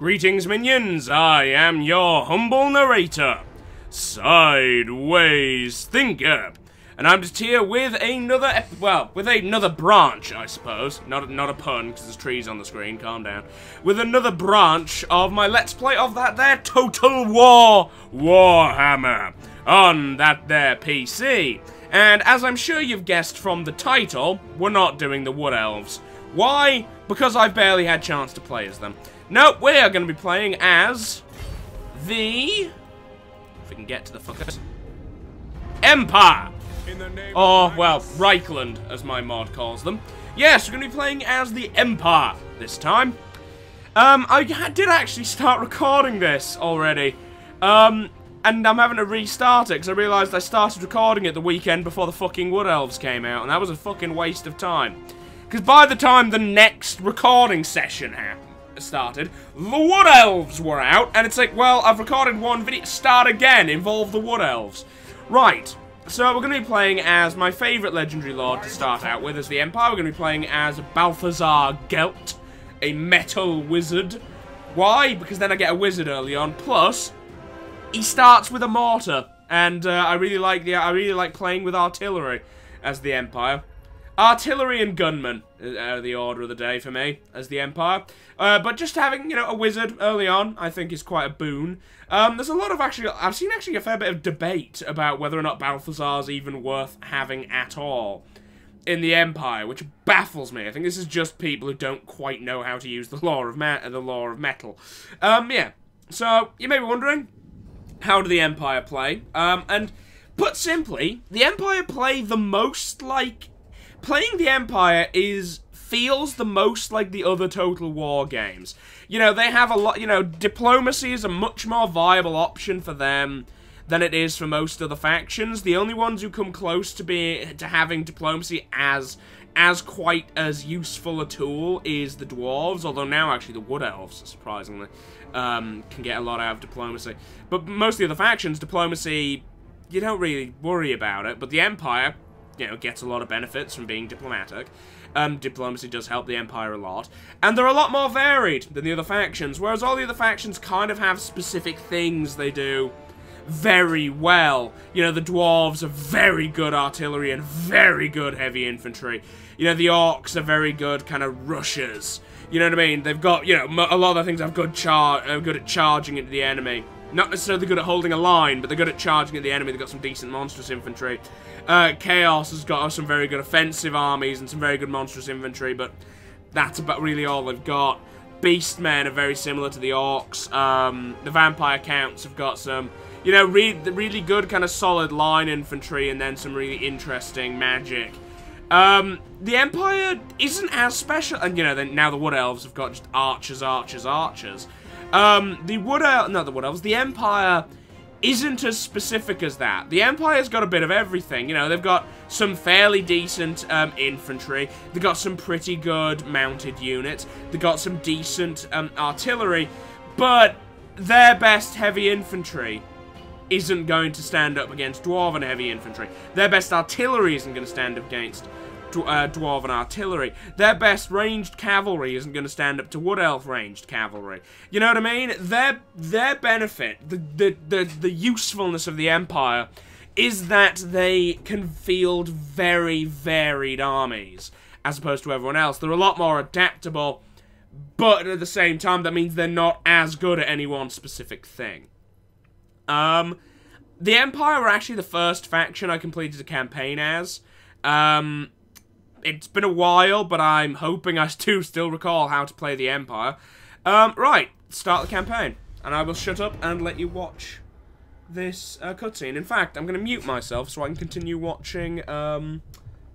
Greetings, minions! I am your humble narrator, Sideways Thinker. And I'm just here with another, well, with another branch, I suppose. Not, not a pun, because there's trees on the screen, calm down. With another branch of my Let's Play of that there Total War Warhammer on that there PC. And as I'm sure you've guessed from the title, we're not doing the Wood Elves. Why? Because I've barely had chance to play as them. Nope, we are going to be playing as the... If we can get to the fuckers. Empire! Or, well, Reikland, as my mod calls them. Yes, we're going to be playing as the Empire this time. Um, I did actually start recording this already. Um, and I'm having to restart it because I realised I started recording it the weekend before the fucking Wood Elves came out, and that was a fucking waste of time. Because by the time the next recording session started, the Wood Elves were out, and it's like, well, I've recorded one video, start again, involve the Wood Elves. Right, so we're going to be playing as my favourite legendary lord to start out with as the Empire. We're going to be playing as Balthasar Gelt, a metal wizard. Why? Because then I get a wizard early on. Plus, he starts with a mortar, and uh, I really like the I really like playing with artillery as the Empire. Artillery and gunmen are the order of the day for me as the Empire. Uh, but just having, you know, a wizard early on, I think is quite a boon. Um, there's a lot of actually, I've seen actually a fair bit of debate about whether or not Balthasar's even worth having at all in the Empire, which baffles me. I think this is just people who don't quite know how to use the law of ma the law of metal. Um, yeah. So you may be wondering, how do the Empire play? Um, and put simply, the Empire play the most like playing the Empire is feels the most like the other Total War games. You know, they have a lot, you know, diplomacy is a much more viable option for them than it is for most other factions. The only ones who come close to being to having diplomacy as as quite as useful a tool is the dwarves, although now actually the wood elves, surprisingly, um, can get a lot out of diplomacy. But most of the other factions, diplomacy, you don't really worry about it. But the Empire, you know, gets a lot of benefits from being diplomatic. Um, diplomacy does help the Empire a lot. And they're a lot more varied than the other factions, whereas all the other factions kind of have specific things they do very well. You know, the dwarves are very good artillery and very good heavy infantry. You know, the orcs are very good kind of rushers. You know what I mean? They've got, you know, a lot of the things have good char are good at charging into the enemy. Not necessarily good at holding a line, but they're good at charging at the enemy. They've got some decent monstrous infantry. Uh, Chaos has got some very good offensive armies and some very good monstrous infantry, but that's about really all they've got. Beastmen are very similar to the Orcs. Um, the Vampire Counts have got some, you know, re really good kind of solid line infantry and then some really interesting magic. Um, the Empire isn't as special, and you know, then now the Wood Elves have got just archers, archers, archers. Um, the Wood Elves, not the Wood Elves, the Empire isn't as specific as that. The Empire's got a bit of everything. You know, they've got some fairly decent um, infantry. They've got some pretty good mounted units. They've got some decent um, artillery. But their best heavy infantry isn't going to stand up against Dwarven heavy infantry. Their best artillery isn't going to stand up against uh, Dwarven artillery. Their best ranged cavalry isn't going to stand up to Wood Elf ranged cavalry. You know what I mean? Their their benefit, the, the, the, the usefulness of the Empire, is that they can field very varied armies, as opposed to everyone else. They're a lot more adaptable, but at the same time, that means they're not as good at any one specific thing. Um, the Empire were actually the first faction I completed a campaign as. Um, it's been a while, but I'm hoping I do still recall how to play the Empire. Um, right, start the campaign. And I will shut up and let you watch this uh, cutscene. In fact, I'm going to mute myself so I can continue watching um,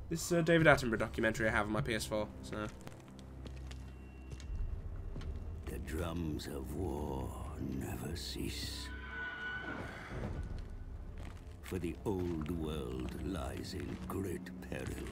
this uh, David Attenborough documentary I have on my PS4. So. The drums of war never cease. For the old world lies in great peril.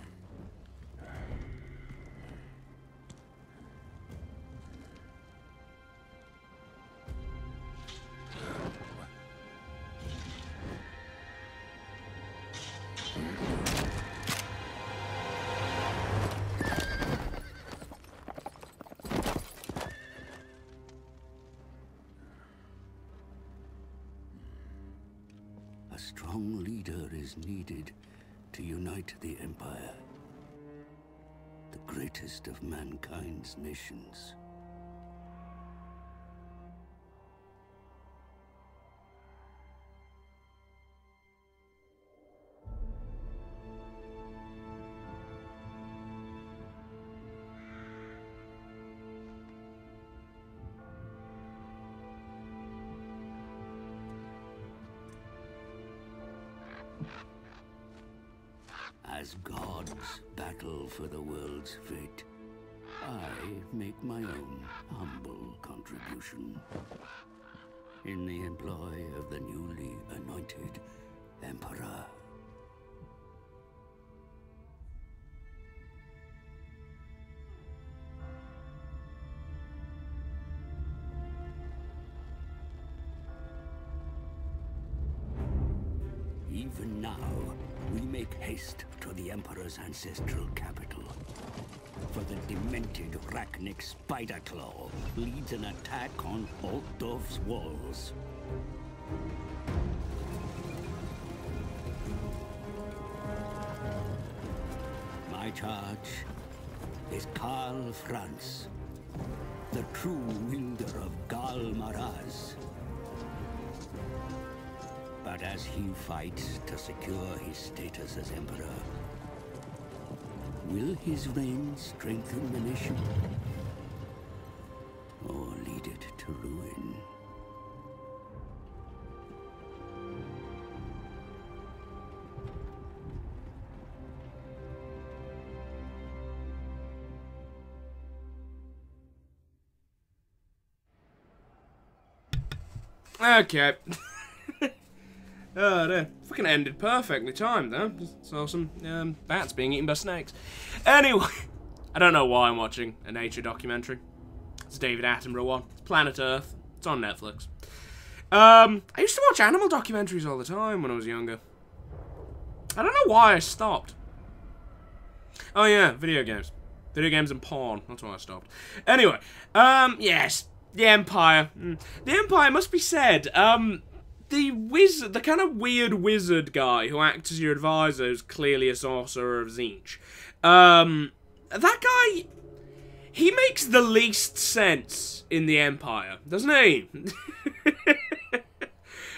Strong leader is needed to unite the Empire. The greatest of mankind's nations. Fate, I make my own humble contribution. In the employ of the newly anointed Emperor. Even now, we make haste to the Emperor's ancestral capital. The demented Rachnic Spiderclaw leads an attack on Altdorf's walls. My charge is Karl Franz, the true wielder of Ghal Maraz. But as he fights to secure his status as Emperor, will his reign strengthen the nation? Or lead it to ruin? Okay. Ah, oh, dear. Fucking ended perfectly timed, though. Saw some um, bats being eaten by snakes. Anyway, I don't know why I'm watching a nature documentary. It's David Attenborough one. It's Planet Earth. It's on Netflix. Um, I used to watch animal documentaries all the time when I was younger. I don't know why I stopped. Oh yeah, video games. Video games and porn. That's why I stopped. Anyway, um, yes. The Empire. Mm. The Empire must be said, um, the wizard, the kind of weird wizard guy who acts as your advisor, is clearly a sorcerer of Tzeentch. Um, that guy, he makes the least sense in the Empire, doesn't he?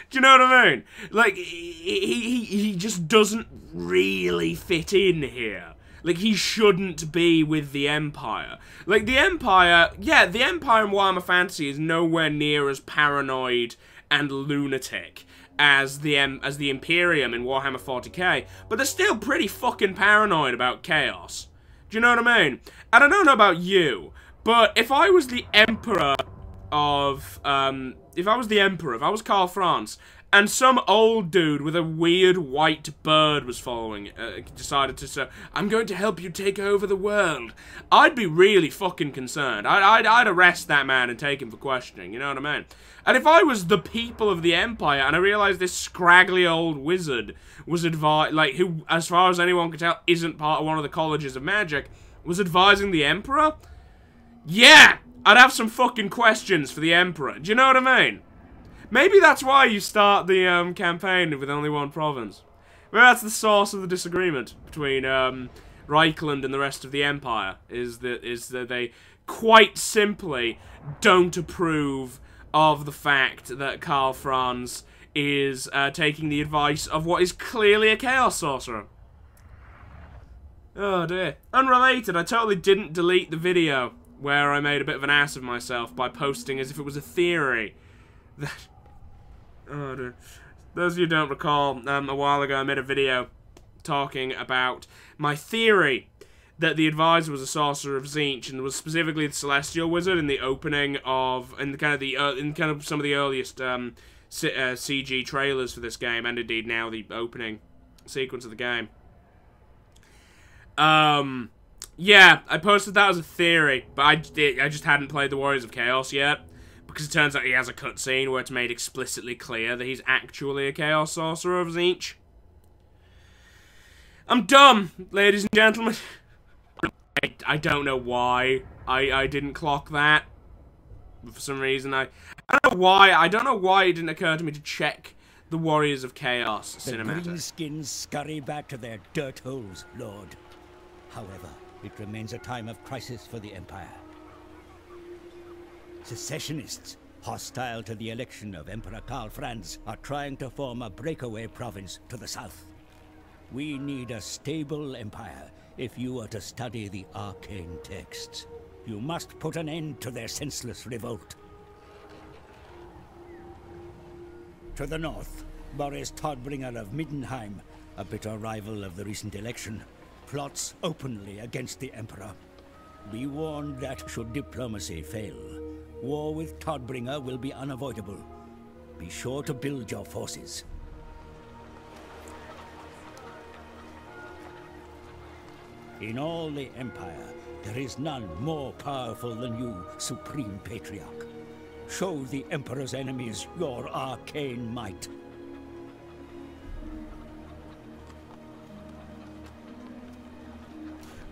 Do you know what I mean? Like, he, he, he just doesn't really fit in here. Like, he shouldn't be with the Empire. Like, the Empire, yeah, the Empire in Warhammer Fantasy is nowhere near as paranoid and lunatic as the um, as the Imperium in Warhammer 40k, but they're still pretty fucking paranoid about chaos. Do you know what I mean? And I don't know about you, but if I was the Emperor of, um, if I was the Emperor, if I was Karl Franz, and some old dude with a weird white bird was following, uh, decided to say, I'm going to help you take over the world. I'd be really fucking concerned. I'd, I'd, I'd arrest that man and take him for questioning, you know what I mean? And if I was the people of the Empire and I realized this scraggly old wizard was advised, like, who, as far as anyone could tell, isn't part of one of the colleges of magic, was advising the Emperor, yeah, I'd have some fucking questions for the Emperor. Do you know what I mean? Maybe that's why you start the um, campaign with only one province. Maybe that's the source of the disagreement between um, Reikland and the rest of the Empire, is that is that they quite simply don't approve of the fact that Karl Franz is uh, taking the advice of what is clearly a Chaos Sorcerer. Oh dear. Unrelated, I totally didn't delete the video where I made a bit of an ass of myself by posting as if it was a theory that... Oh dear. Those of you don't recall, um, a while ago I made a video talking about my theory that the advisor was a sorcerer of Tzeentch and was specifically the celestial wizard in the opening of in the kind of the uh, in kind of some of the earliest um, C uh, CG trailers for this game and indeed now the opening sequence of the game. Um, yeah, I posted that as a theory, but I I just hadn't played the Warriors of Chaos yet because it turns out he has a cutscene where it's made explicitly clear that he's actually a Chaos Sorcerer of Tzeentch. I'm dumb, ladies and gentlemen. I, I don't know why I, I didn't clock that. For some reason, I, I don't know why. I don't know why it didn't occur to me to check the Warriors of Chaos The cinematic. greenskins scurry back to their dirt holes, Lord. However, it remains a time of crisis for the Empire. Secessionists, hostile to the election of Emperor Karl Franz, are trying to form a breakaway province to the south. We need a stable empire if you are to study the arcane texts. You must put an end to their senseless revolt. To the north, Boris Todbringer of Middenheim, a bitter rival of the recent election, plots openly against the Emperor. Be warned that should diplomacy fail, war with Todbringer will be unavoidable. Be sure to build your forces. In all the Empire, there is none more powerful than you, Supreme Patriarch. Show the Emperor's enemies your arcane might.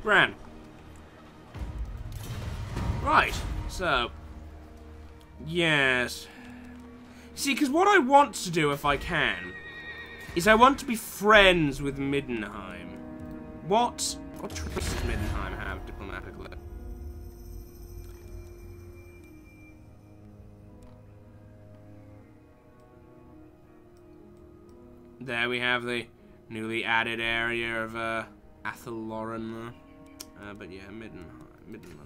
Ran. Right, so. Yes. See, because what I want to do, if I can, is I want to be friends with Middenheim. What? What traits does Middenheim have diplomatically? There we have the newly added area of uh, Athel Loren. Uh, but yeah, Middenheim. Midden.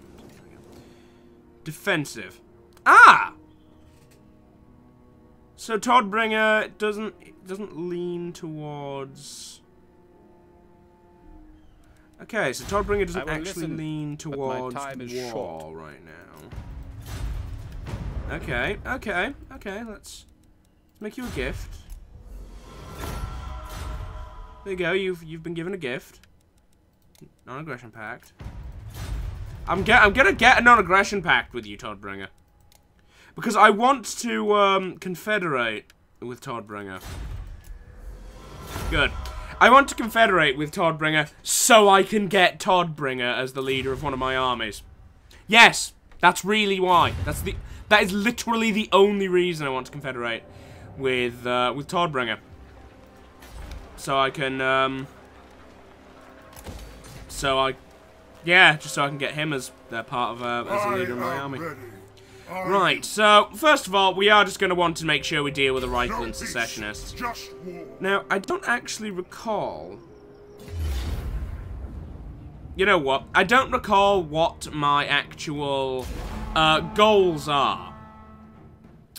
Defensive. Ah. So Todbringer doesn't doesn't lean towards. Okay, so Todbringer doesn't actually listen, lean towards war short. right now. Okay, okay, okay. Let's, let's make you a gift. There you go. You've you've been given a gift. Non-aggression pact. I'm get I'm gonna get a non-aggression pact with you, Todbringer. Because I want to um, confederate with Todbringer. Good. I want to confederate with Todbringer so I can get Todbringer as the leader of one of my armies. Yes, that's really why. That's the that is literally the only reason I want to confederate with uh, with Todbringer. So I can um, so I yeah, just so I can get him as part of uh, as a leader of my army. Right, so, first of all, we are just going to want to make sure we deal with the rifle and secessionists. Now, I don't actually recall... You know what? I don't recall what my actual uh, goals are.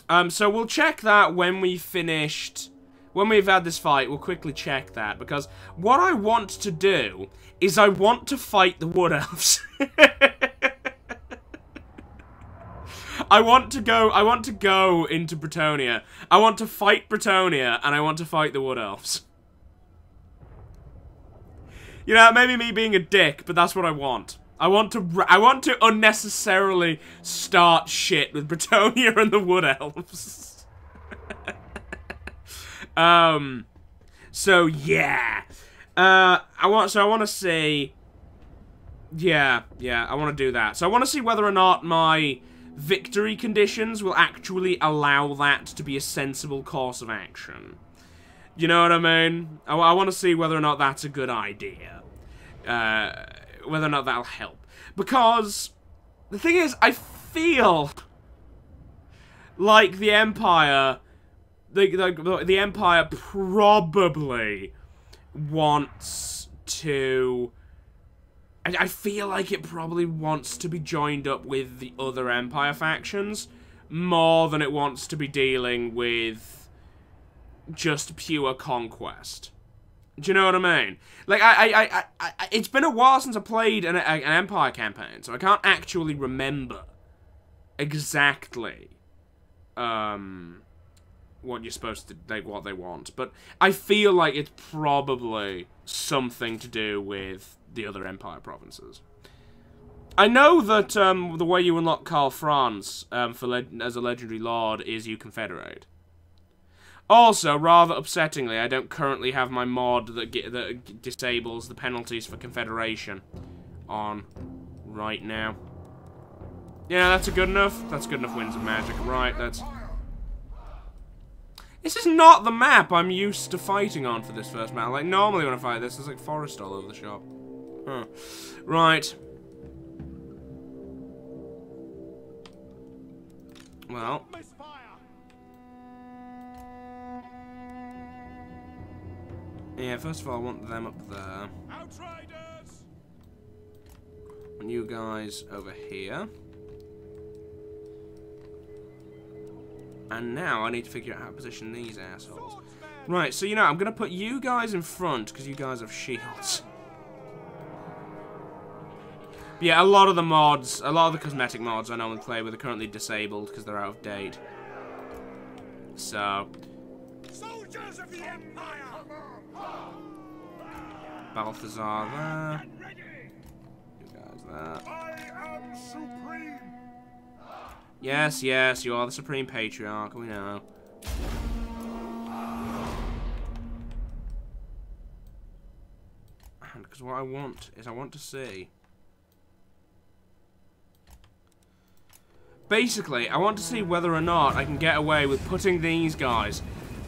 Um, so we'll check that when we finished... When we've had this fight, we'll quickly check that. Because what I want to do is I want to fight the Wood Elves. I want to go. I want to go into Bretonnia. I want to fight Bretonnia, and I want to fight the Wood Elves. You know, maybe me being a dick, but that's what I want. I want to. I want to unnecessarily start shit with Bretonnia and the Wood Elves. um. So yeah. Uh. I want. So I want to see. Yeah, yeah, I want to do that. So I want to see whether or not my victory conditions will actually allow that to be a sensible course of action. You know what I mean? I, want to see whether or not that's a good idea. Uh, whether or not that'll help. Because the thing is, I feel like the Empire, the, the, the Empire probably wants to I, I feel like it probably wants to be joined up with the other Empire factions more than it wants to be dealing with just pure conquest. Do you know what I mean? Like, I, I, I, I, I it's been a while since I played an, an Empire campaign, so I can't actually remember exactly, um, what you're supposed to, like, what they want. But I feel like it's probably something to do with the other Empire provinces. I know that um, the way you unlock Karl Franz um, for as a legendary lord is you confederate. Also, rather upsettingly, I don't currently have my mod that, that disables the penalties for confederation on right now. Yeah, that's a good enough. That's good enough winds of magic. Right, that's... This is not the map I'm used to fighting on for this first map. Like, normally when I fight this, there's like forest all over the shop. Huh. Right. Well. Yeah, first of all, I want them up there. Outriders! And you guys over here. And now I need to figure out how to position these assholes. Right, so you know, I'm going to put you guys in front because you guys have shields. But yeah, a lot of the mods, a lot of the cosmetic mods I normally play with are currently disabled because they're out of date. So. Soldiers of the Empire! Balthasar there. You guys there. I am supreme! Yes, yes, you are the Supreme Patriarch, we know. Because what I want is I want to see... Basically, I want to see whether or not I can get away with putting these guys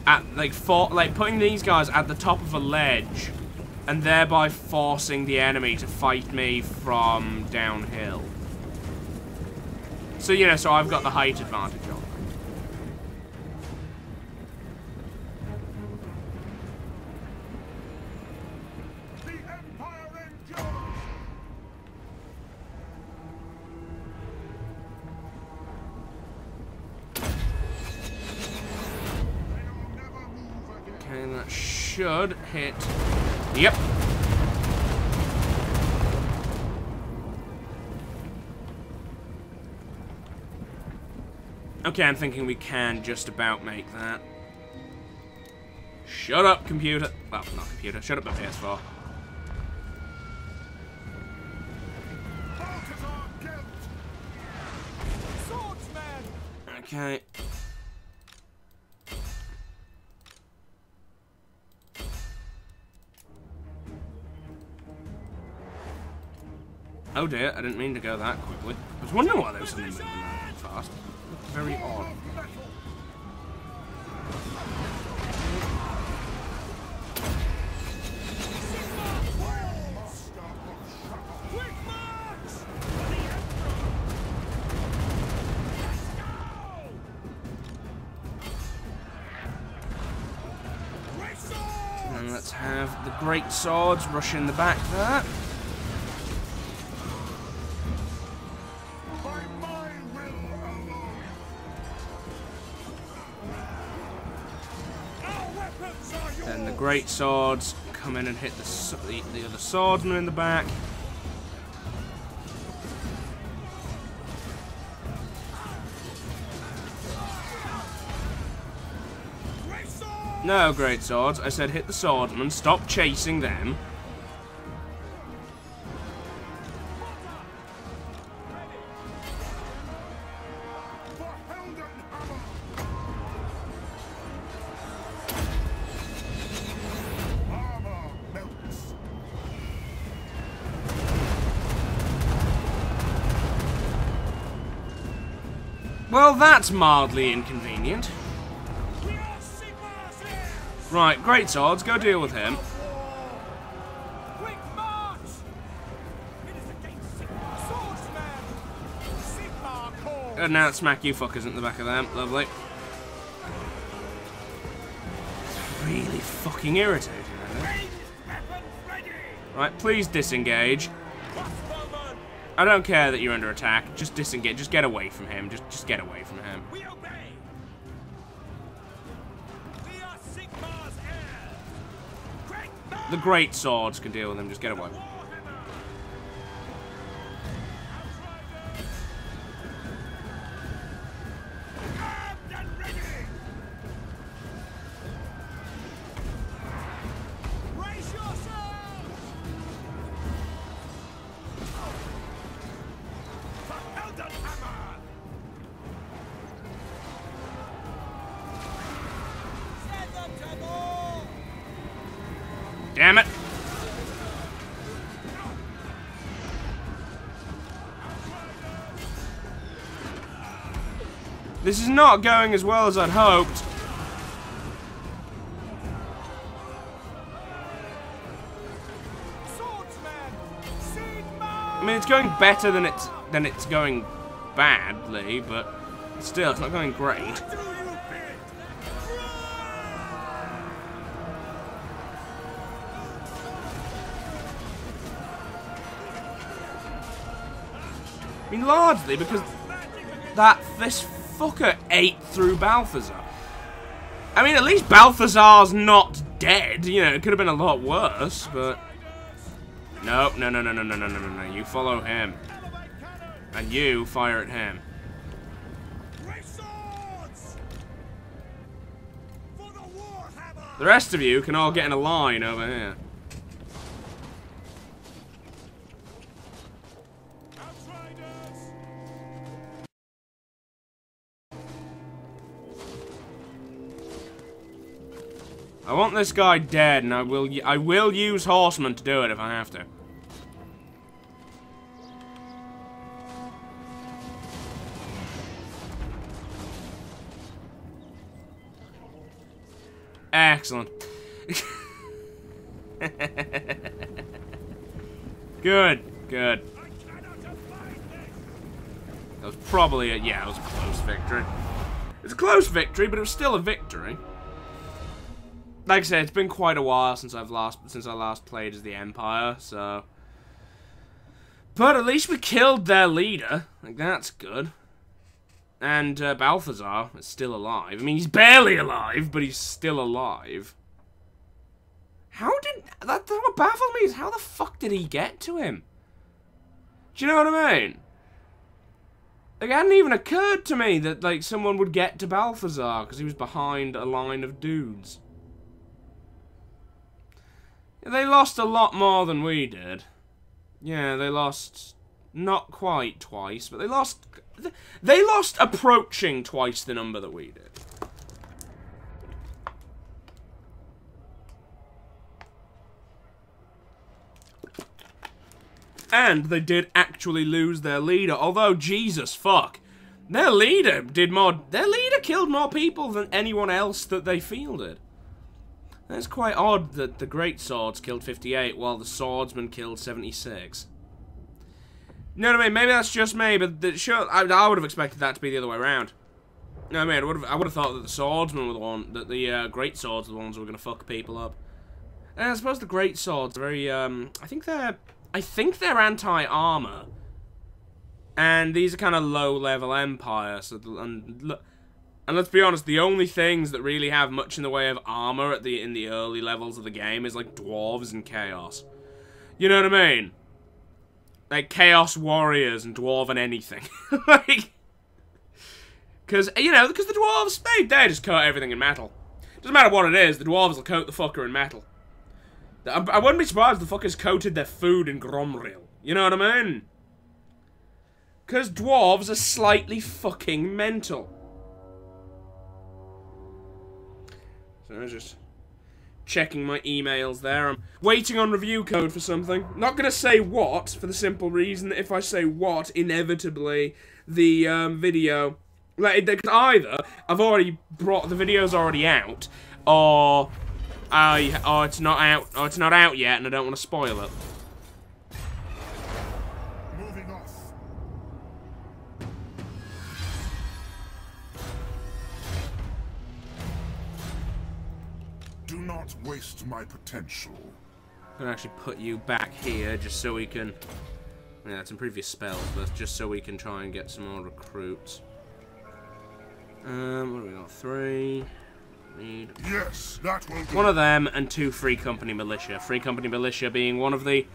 at, like, for, like putting these guys at the top of a ledge and thereby forcing the enemy to fight me from downhill. So, you know, so I've got the height advantage on hit. Yep, Okay, I'm thinking we can just about make that. Shut up, computer. Well, not computer. Shut up, my PS4. Okay. Oh dear, I didn't mean to go that quickly. I was wondering why there was something moving that fast very odd. And let's have the great swords rush in the back there. Great swords come in and hit the, the, the other swordsman in the back. No, great swords. I said hit the swordsman. Stop chasing them. Well, that's mildly inconvenient. Right, great swords, go deal with him. And now smack you fuckers in the back of them. Lovely. It's really fucking irritating. Right, please disengage. I don't care that you're under attack. Just disengage. Just get away from him. Just, just get away from him. We obey. We are Sigmar's The great swords can deal with him. Just get away. This is not going as well as I'd hoped. I mean, it's going better than it's than it's going badly, but still, it's not going great. I mean, largely because that this fucker ate through Balthasar. I mean, at least Balthasar's not dead. You know, it could have been a lot worse, but... No, no, no, no, no, no, no, no, no, no. You follow him. And you fire at him. The rest of you can all get in a line over here. I want this guy dead, and I will I will use horsemen to do it if I have to. Excellent. good, good. That was probably a, yeah, it was a close victory. It was a close victory, but it was still a victory like I said, it's been quite a while since I've last since I last played as the Empire, so. But at least we killed their leader. Like that's good. And uh, Balthasar is still alive. I mean, he's barely alive, but he's still alive. How did that? What baffled me is how the fuck did he get to him? Do you know what I mean? Like, it hadn't even occurred to me that like someone would get to Balthasar because he was behind a line of dudes. They lost a lot more than we did. Yeah, they lost not quite twice, but they lost they lost approaching twice the number that we did. And they did actually lose their leader, although Jesus fuck. Their leader did more their leader killed more people than anyone else that they fielded. It's quite odd that the Great Swords killed 58 while the Swordsman killed 76. You know what I mean? Maybe that's just me, but the, sure, I, I, would have expected that to be the other way around. You know what I mean? I would have, I would have thought that the Swordsmen were the one, that the uh, Great Swords were the ones who were going to fuck people up. And I suppose the Great Swords are very, um, I think they're, I think they're anti-armor. And these are kind of low-level Empire, so, and look, and let's be honest, the only things that really have much in the way of armor at the in the early levels of the game is like dwarves and chaos. You know what I mean? Like chaos warriors and dwarf and anything. like because you know, because the dwarves they they just coat everything in metal. Doesn't matter what it is, the dwarves will coat the fucker in metal. I, I wouldn't be surprised if the fuckers coated their food in gromril. You know what I mean? Because dwarves are slightly fucking mental. So I was just checking my emails there. I'm waiting on review code for something. Not going to say what, for the simple reason that if I say what, inevitably the um, video... Like, either I've already brought... The video's already out, or... I, or it's not out, or it's not out yet, and I don't want to spoil it. Not waste my potential. I'm gonna actually put you back here just so we can. Yeah, it's in previous spells, but just so we can try and get some more recruits. Um, what do we got? Three. Need yes, that will do. One of them and two Free Company Militia. Free Company Militia being one of the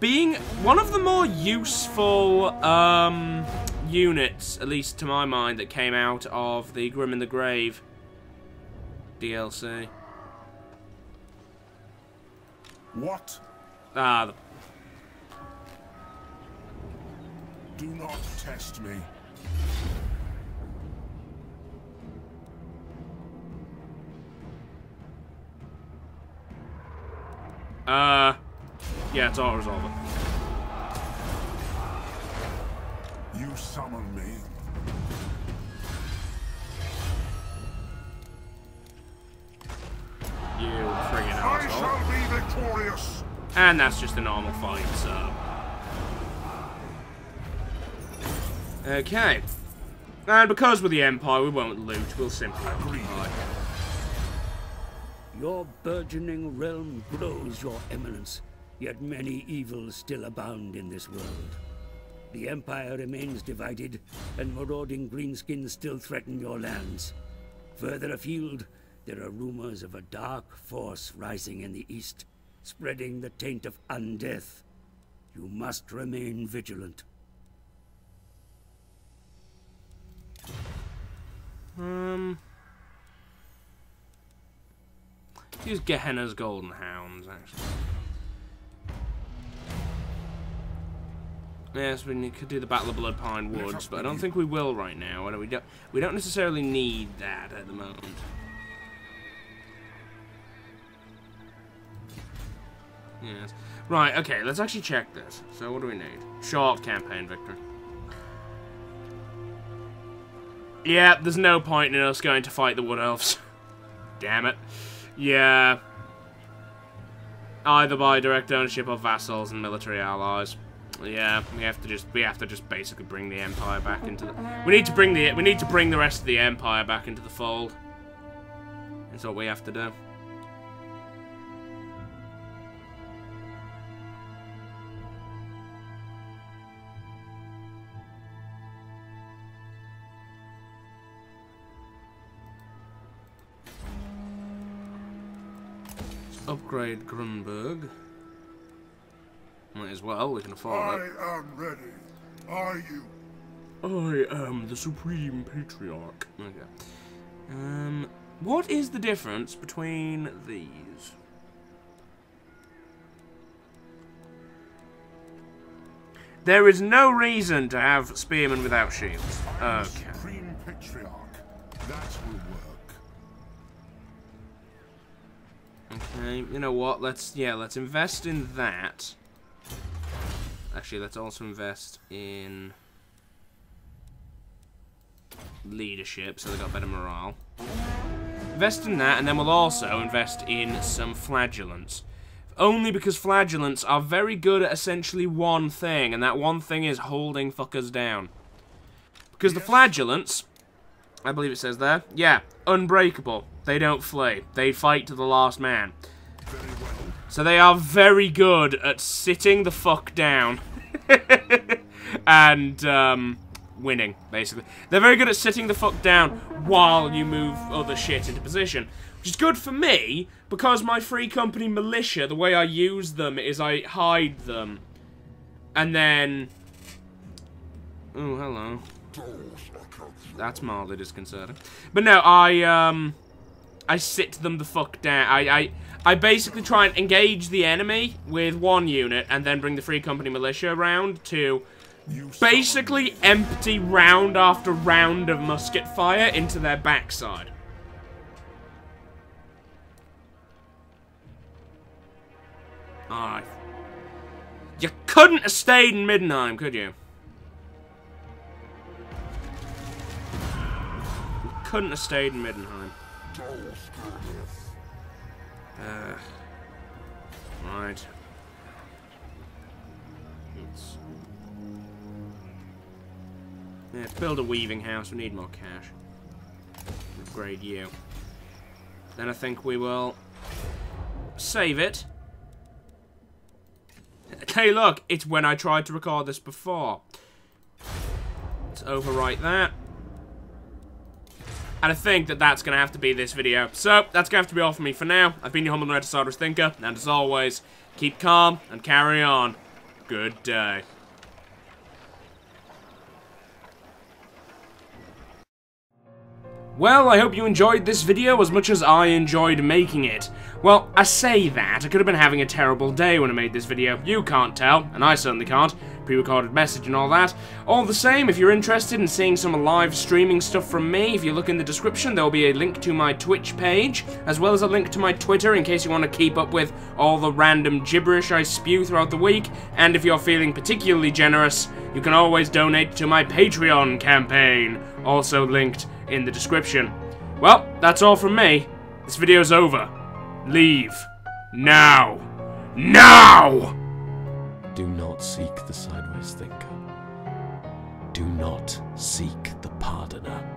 being one of the more useful um, units, at least to my mind, that came out of the Grim and the Grave DLC. What? Ah. Do not test me. Uh, yeah, it's all resolved. You summon me. You friggin' asshole. And that's just a normal fight, so... Okay. And because we're the Empire, we won't loot. We'll simply occupy. Your burgeoning realm grows, Your Eminence, yet many evils still abound in this world. The Empire remains divided, and marauding greenskins still threaten your lands. Further afield, there are rumors of a dark force rising in the east, spreading the taint of undeath. You must remain vigilant. Um... Use Gehenna's Golden Hounds, actually. Yes, we could do the Battle of Blood Pine Woods, but I don't think we will right now. We don't, we don't necessarily need that at the moment. Yes. Right, okay, let's actually check this. So what do we need? Short campaign victory. Yeah, there's no point in us going to fight the Wood Elves. Damn it. Yeah. Either by direct ownership of vassals and military allies. Yeah, we have to just we have to just basically bring the empire back into the We need to bring the we need to bring the rest of the empire back into the fold. That's what we have to do. Upgrade Grunburg. Might as well, we can afford I it. am ready. Are you? I am the Supreme Patriarch. Okay. Um, what is the difference between these? There is no reason to have spearmen without shields. Okay. Supreme Patriarch. That will Okay, you know what? Let's yeah, let's invest in that. Actually, let's also invest in leadership, so they got better morale. Invest in that, and then we'll also invest in some flagellants. Only because flagellants are very good at essentially one thing, and that one thing is holding fuckers down. Because the flagellants, I believe it says there, yeah, unbreakable. They don't flee. They fight to the last man. So they are very good at sitting the fuck down and um, winning, basically. They're very good at sitting the fuck down while you move other shit into position. Which is good for me, because my free company militia, the way I use them is I hide them. And then... Oh, hello. That's mildly disconcerting. But no, I, um... I sit them the fuck down. I, I, I basically try and engage the enemy with one unit and then bring the Free Company Militia around to basically empty round after round of musket fire into their backside. Alright. You couldn't have stayed in Middenheim, could you? You couldn't have stayed in Middenheim. Uh, right. Let's yeah, build a weaving house. We need more cash. Upgrade you. Then I think we will save it. Okay, look, it's when I tried to record this before. Let's overwrite that. And I think that that's going to have to be this video. So, that's going to have to be all for me for now. I've been your humble Retisodus Thinker, and as always, keep calm and carry on. Good day. Well, I hope you enjoyed this video as much as I enjoyed making it. Well, I say that, I could have been having a terrible day when I made this video. You can't tell, and I certainly can't. Pre-recorded message and all that. All the same, if you're interested in seeing some live streaming stuff from me, if you look in the description, there'll be a link to my Twitch page, as well as a link to my Twitter in case you want to keep up with all the random gibberish I spew throughout the week. And if you're feeling particularly generous, you can always donate to my Patreon campaign, also linked in the description. Well, that's all from me. This video's over. Leave. Now. Now! Do not seek the sideways thinker. Do not seek the pardoner.